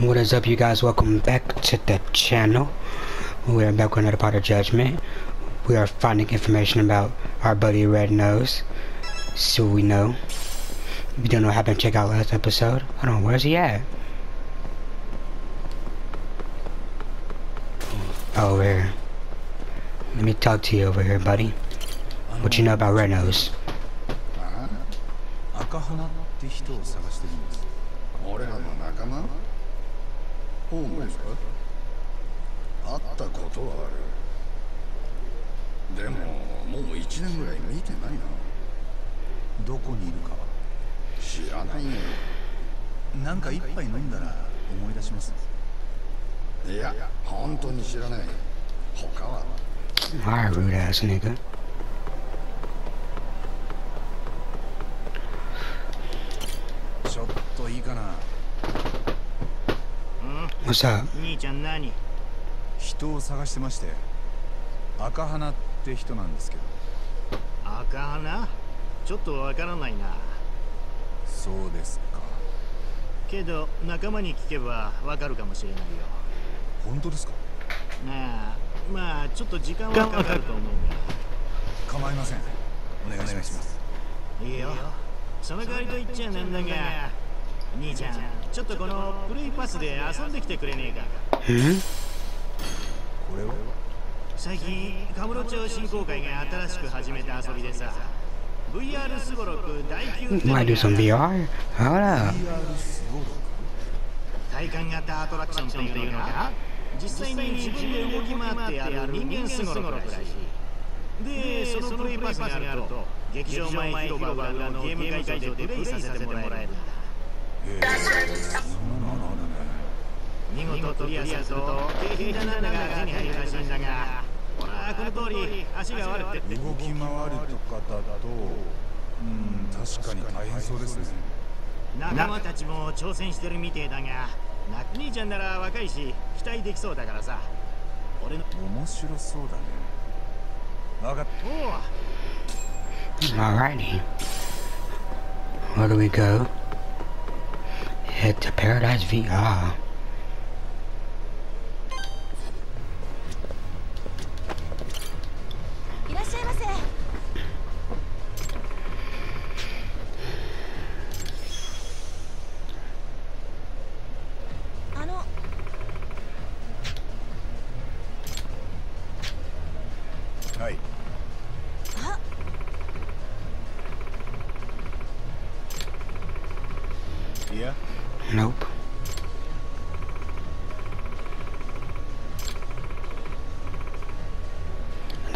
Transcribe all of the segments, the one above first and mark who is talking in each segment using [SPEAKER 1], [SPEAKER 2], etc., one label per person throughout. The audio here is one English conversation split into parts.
[SPEAKER 1] What is up you guys? Welcome back to the channel. We are back with another part of Judgment. We are finding information about our buddy Red Nose. See what we know. If you don't know what happened, check out last episode. I don't know, where's he at? Oh, over here. Let me talk to you over here, buddy. What you know about Red Nose?
[SPEAKER 2] 赤花って人を探してるんです
[SPEAKER 3] 俺らの仲間 ホームレスか？会ったことはある。でももう一年ぐらい見てないな。
[SPEAKER 2] どこにいるかは。
[SPEAKER 3] 知らないよ。
[SPEAKER 2] なんか一杯飲んだら思い出します。
[SPEAKER 3] いや本当に知らない。他は。
[SPEAKER 1] Alright, rude ass nigga.
[SPEAKER 2] ちょっといいかな
[SPEAKER 4] 兄ちゃん何？
[SPEAKER 2] 人を探してまして赤花って人なんですけど。
[SPEAKER 4] 赤花ちょっとわからないな。
[SPEAKER 2] そうですか。
[SPEAKER 4] けど仲間に聞けばわかるかもしれないよ。
[SPEAKER 2] 本当ですか？
[SPEAKER 4] なあまあちょっと時間はかかると思う
[SPEAKER 2] 構いません。お願いします。
[SPEAKER 4] がいいよ。その代わりと言っちゃなんだが兄ちゃんちょっとこのプレイパスで遊んできてくれねえか
[SPEAKER 1] ？Hmm?
[SPEAKER 2] これは
[SPEAKER 4] 最近カムロ町振興会が新しく始めた遊びでさ。VR スゴロク第9
[SPEAKER 1] You wanna do some VR?
[SPEAKER 2] ゴロ
[SPEAKER 4] 体感型アトラクションというのが実際に自分で動き回ってやる人間すごろくらしい。でそのプレイパスがあると劇場前広場裏のゲーム会場でプレイさせてもらえるんだ見事クリアすると景品だ。なん。だ。が手に入るらしいん。だ。がほらこの通り足が悪くて
[SPEAKER 2] 動き回るとかだ。とうん。確かに大変そうですね
[SPEAKER 4] 仲間たちも挑戦してるみてえだ。がな兄ちゃん。なら若いし期待できそうだ。からさ俺の
[SPEAKER 2] 面白そうだ。ね分かっ
[SPEAKER 4] おう
[SPEAKER 1] Alrighty. Where do we go? Head to Paradise VR.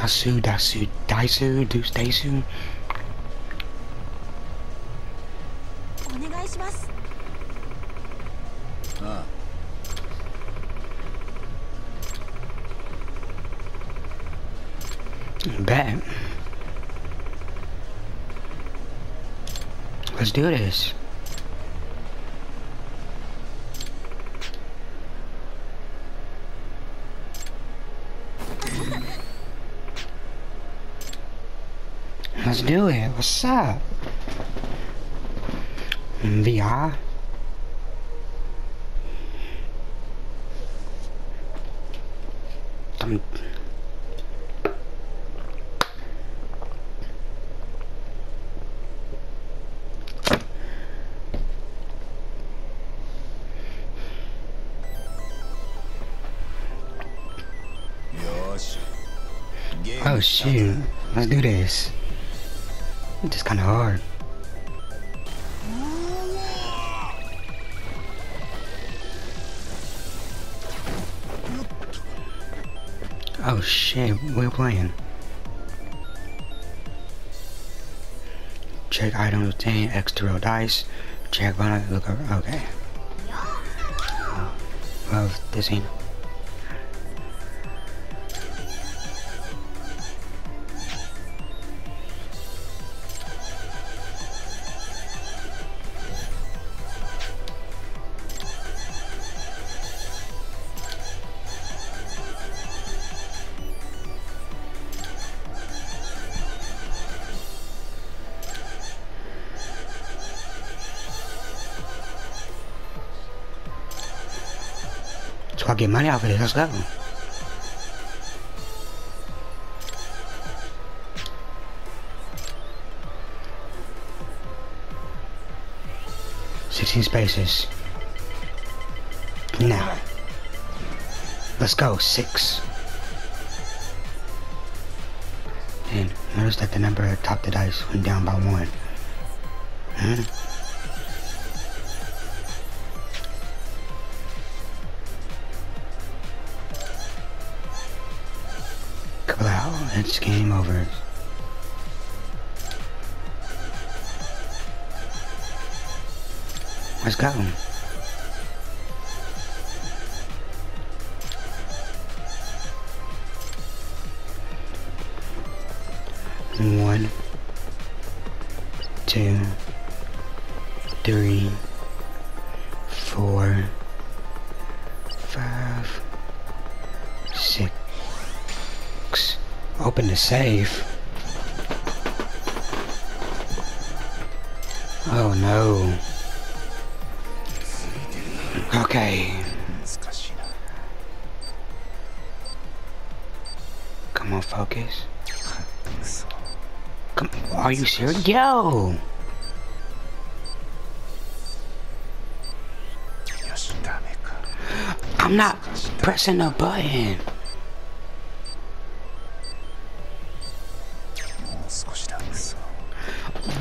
[SPEAKER 1] Dasu, Dasu, Daisu, Deuce, Daisu.
[SPEAKER 2] Ah.
[SPEAKER 1] Bet. Let's do this. doing? What's up? VR?
[SPEAKER 2] I'm
[SPEAKER 1] Oh shoot, let's do this. It's kinda hard. Oh shit, we're playing. Check items obtained, roll dice. Check violent, look over, okay. Well, this ain't. Go. Sixteen spaces. Now. Let's go. Six. And notice that the number atop the dice went down by one. It's game over. Let's go. One, two, open the safe. Oh no. Okay. Come on, focus. Come, are you serious? Yo! I'm not pressing a button.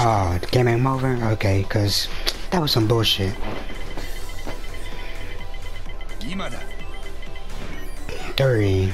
[SPEAKER 1] Oh, the game ain't over? Okay, cause that was some bullshit. Three.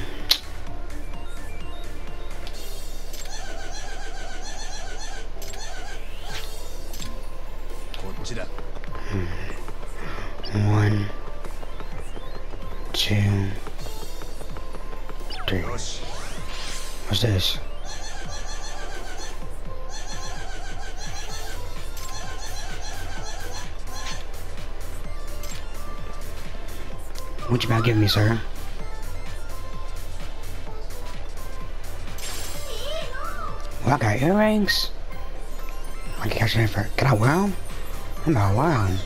[SPEAKER 1] What you about give me, sir? Well, I got earrings. I can catch them for. Can I wear them? I'm not them.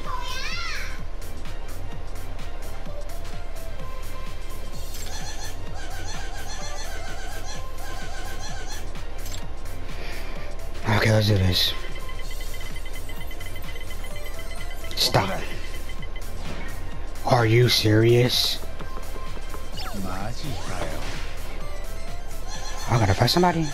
[SPEAKER 1] Okay, let's do this. Are you serious? I'm gonna fight somebody.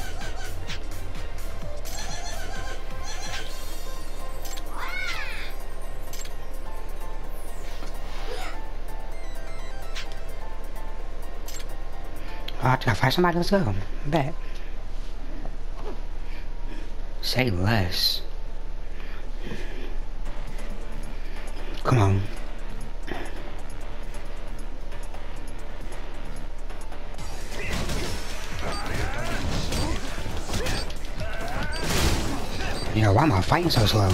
[SPEAKER 1] I gotta find somebody, let's go. Bet. Say less. Yo, why am I fighting so slow?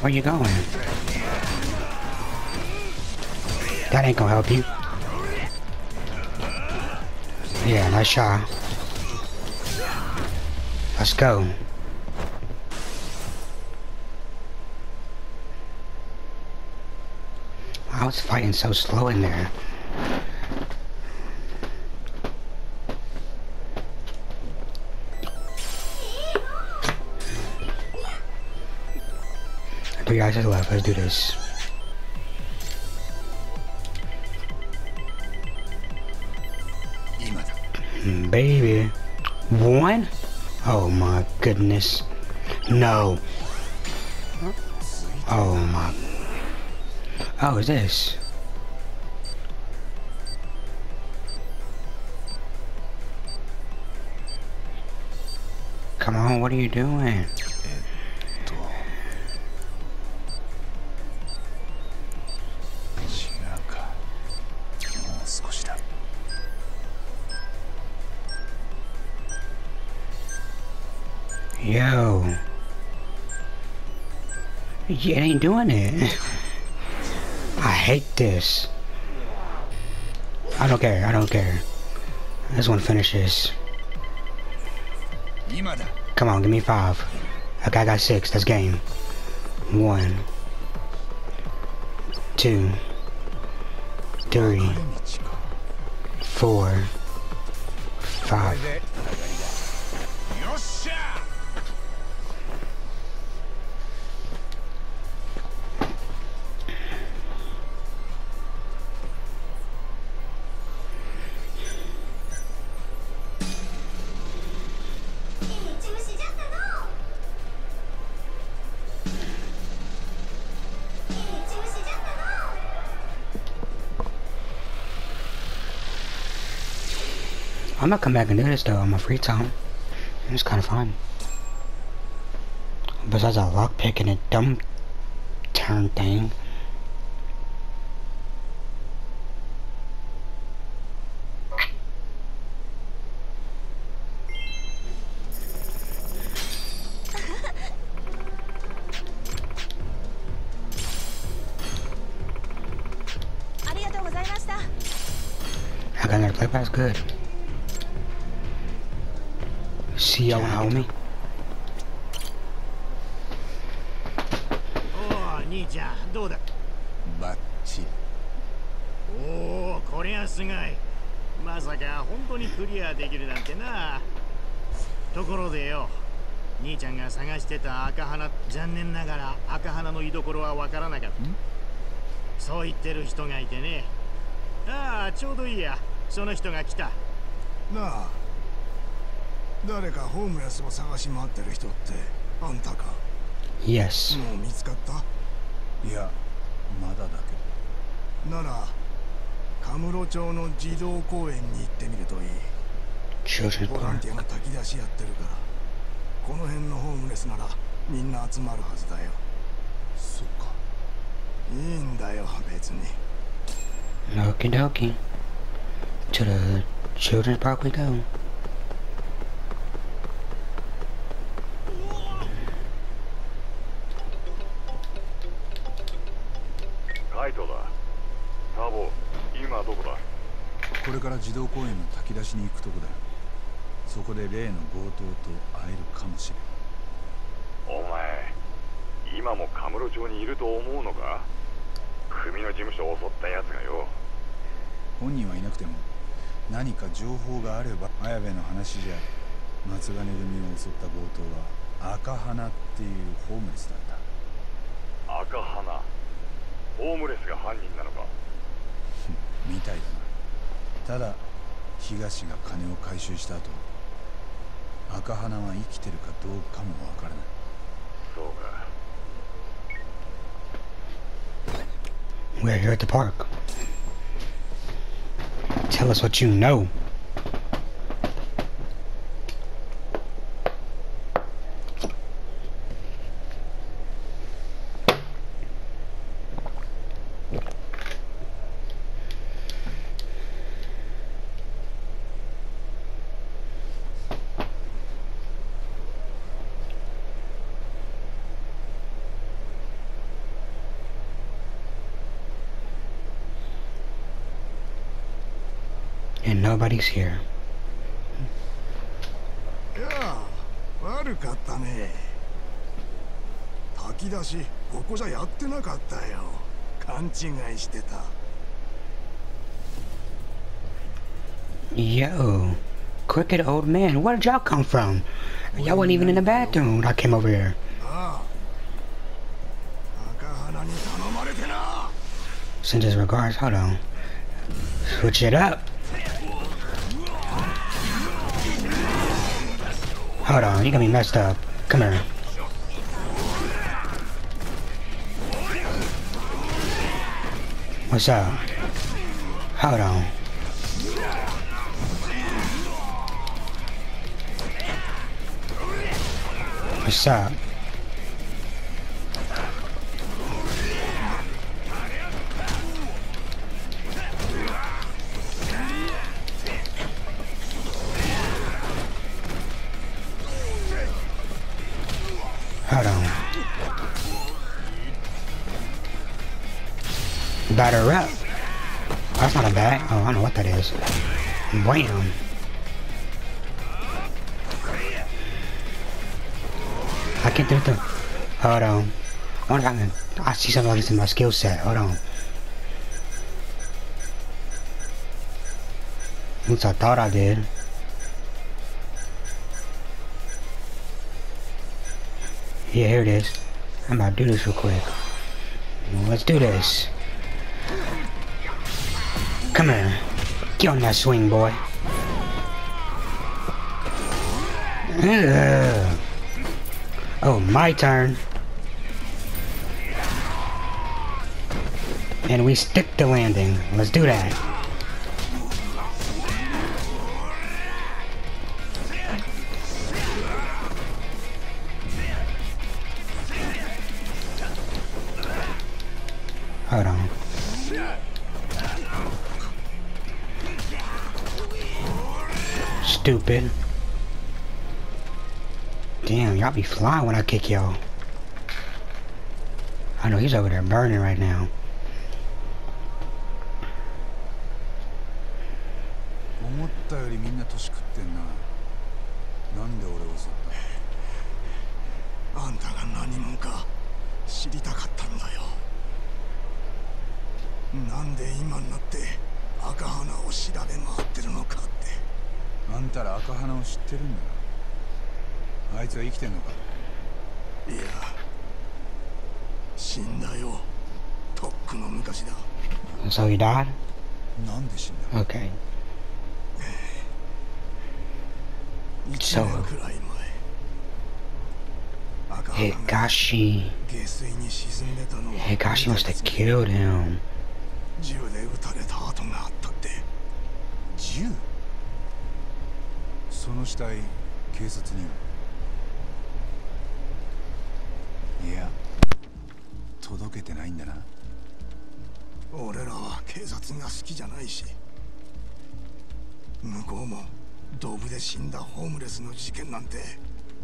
[SPEAKER 1] Where you going? That ain't gonna help you. Yeah, nice shot. Let's go. I was fighting so slow in there. Three guys left. Let's do this. Mm, Baby. One? Oh my goodness. No. Oh my. Oh, is this? Come on, what are you doing? Yo. You ain't doing it. I hate this. I don't care, I don't care. This one finishes. Come on, give me five. Okay, I got six, that's game. One, two, three, four, five. I'm gonna come back and do this though on my free time. It's kind of fun. Besides a lockpick and a dumb turn thing. I got another play pass. Good. See y'all wanna hold me?
[SPEAKER 4] おお兄ちゃんどうだ？
[SPEAKER 2] バッチリ。
[SPEAKER 4] おおこりゃすごい。まさか本当にクリアできるなんてな。ところでよ兄ちゃんが探してた赤花残念ながら赤花の居所はわからなかった。そう言ってる人がいてね。ああちょうどいいや。その人が来た。
[SPEAKER 3] なあ誰かホームレスを探し回ってる人ってあんたか
[SPEAKER 1] Yes.
[SPEAKER 3] もう見つかった
[SPEAKER 2] いやまだだけ
[SPEAKER 3] ならカムロ町の児童公園に行ってみるといい
[SPEAKER 1] Children's
[SPEAKER 3] ボラン
[SPEAKER 1] Park.
[SPEAKER 3] ティアが炊き出しやってるからこの辺のホームレスならみんな集まるはずだよ
[SPEAKER 2] どそっか
[SPEAKER 3] いいんだよ別に
[SPEAKER 1] Okie dokie. To the children's park we go.
[SPEAKER 5] こ
[SPEAKER 2] れから児童公園の炊き出しに行くとこだよ。そこで例の強盗と会えるかもしれん。
[SPEAKER 5] お前今もカムロ町にいると思うのか？組の事務所を襲ったやつがよ。
[SPEAKER 2] 本人はいなくても何か情報があれば綾部の話じゃ松金組を襲った強盗は赤花っていうホームレスだった。
[SPEAKER 5] 赤花ホームレスが犯人なのか？
[SPEAKER 2] みたいだなただ東が金を回収した後赤花は生きてるかどうかもわからない
[SPEAKER 5] そうか
[SPEAKER 1] We're here at the park. Tell us what you know. And nobody's here.
[SPEAKER 3] いや悪かったね炊き出しここじゃやってなかったよ勘違いしてた
[SPEAKER 1] Yo, crooked old man, where did y'all come from? Y'all wasn't even in the bathroom when I came over here.
[SPEAKER 3] ああ赤花に頼まれてな
[SPEAKER 1] Send his regards. Hold on. Switch it up. Hold on, you got me messed up. Come here. What's up? Hold on. What's up? Batter up. That's not a bag. Oh, I don't know what that is. Wham. I can't do the. Hold on. I wonder I. I see something like this in my skill set. Hold on. Least I thought I did. Yeah, here it is. I'm about to do this real quick. Let's do this. Come here. Get on that swing, boy. Ugh. Oh, my turn. And we stick the landing. Let's do that. be flying when I kick y'all. I know he's over there burning right now.
[SPEAKER 3] あんた
[SPEAKER 2] ら赤花を知ってるんだなあいつは生きてんのか？
[SPEAKER 3] いや死んだよとっくの昔だ
[SPEAKER 1] So he died?
[SPEAKER 2] なんで死んだ
[SPEAKER 1] ？Okay.
[SPEAKER 3] 1年くらい前
[SPEAKER 1] Higashi. Higashi must have killed him.
[SPEAKER 3] 銃で撃たれた跡があったって
[SPEAKER 2] 銃？その死体警察にはいや届けてないんだな。
[SPEAKER 3] 俺らは警察が好きじゃないし。向こうもドブで死んだホームレスの事件なんて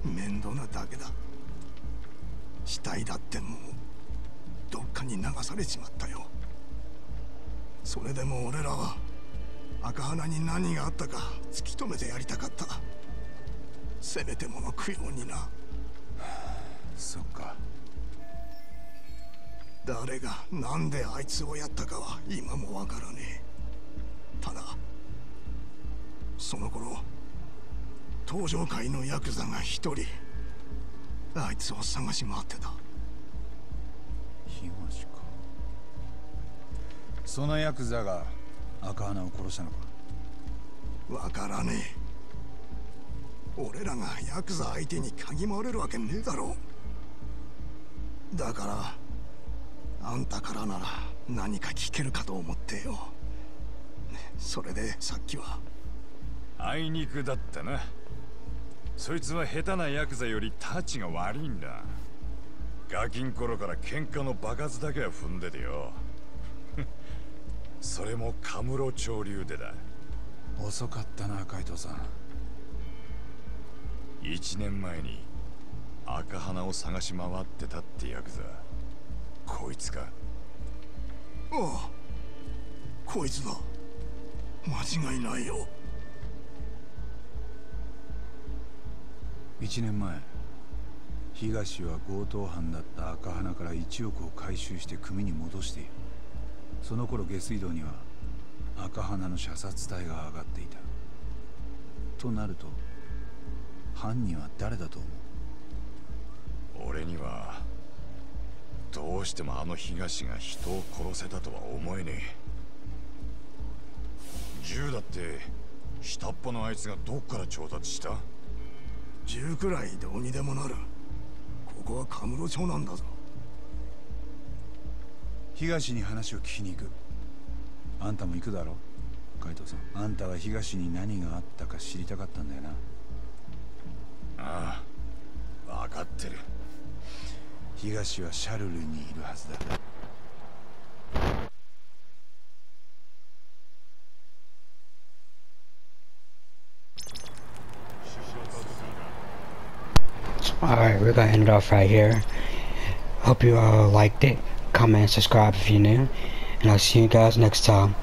[SPEAKER 3] 面倒なだけだ。死体だってもうどっかに流されちまったよ。それでも俺らは赤花に何があったか突き止めてやりたかった。せめてもの供養にな。
[SPEAKER 2] そっか。
[SPEAKER 3] 誰がなんであいつをやったかは今もわからねえ。ただその頃登場界のヤクザが一人あいつを探し回ってた。
[SPEAKER 2] 東か。そのヤクザが赤花を殺したのか？
[SPEAKER 3] わからねえ。俺らがヤクザ相手に嗅ぎ回れるわけねえだろだからあんたからなら何か聞けるかと思ってよ。それでさっきは。
[SPEAKER 4] あいにくだったな。そいつは下手なヤクザよりタチが悪いんだ。ガキン頃から喧嘩の爆発だけは踏んでてよ。それもカムロ潮流でだ。
[SPEAKER 2] 遅かったな海藤さん。
[SPEAKER 4] 1年前に赤花を探し回ってたってヤクザこいつか。
[SPEAKER 3] ああ。こいつだ。間違いないよ。
[SPEAKER 2] 1年前東は強盗犯だった赤花から1億を回収して組に戻しているその頃下水道には赤花の射殺隊が上がっていた。となると犯人は誰だと思う？
[SPEAKER 4] 俺にはどうしてもあの東が人を殺せたとは思えねえ。銃だって下っ端のあいつがどっから調達した？
[SPEAKER 3] 銃くらいどうにでもなる。ここはカムロ町なんだぞ。
[SPEAKER 2] 東に話を聞きに行く。あんたも行くだろ海藤さんあんたは東に何があったか知りたかったんだよな。
[SPEAKER 4] ああ分かってる
[SPEAKER 2] 東はシャルルにいるはずだ
[SPEAKER 1] Alright, we're gonna end it off right here. Hope you all liked it. Comment and subscribe if you're new. And I'll see you guys next time.